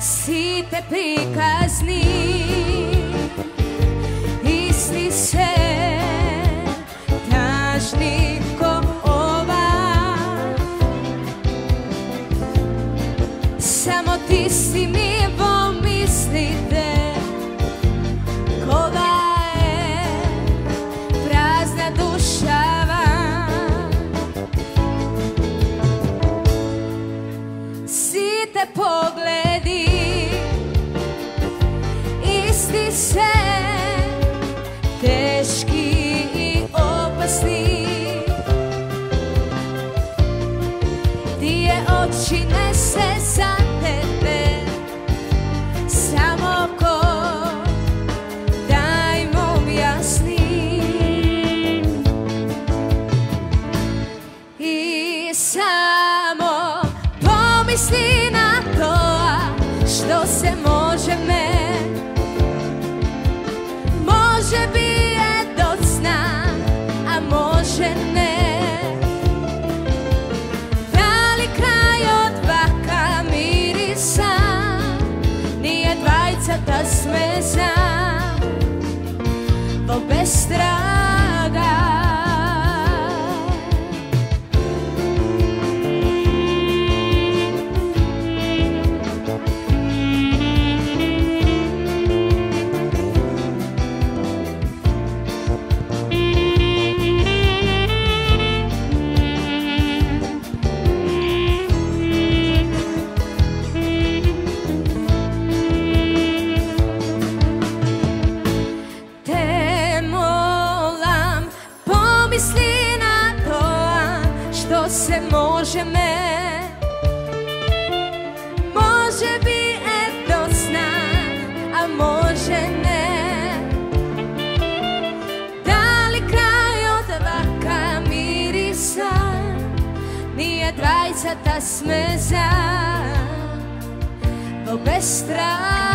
Site pikazni, isni se, ova. Samo ti si mi pomislite, kogai prazna dushava. Pogled se teški i opasni. Dije oči nese za tebe Samo ko daj mu jasni I samo pomisli može što se može me. Može bi e do sna, a može ne. Da li kraj od vaka mirisa? Nije dvajca ta smeza Bo bez straha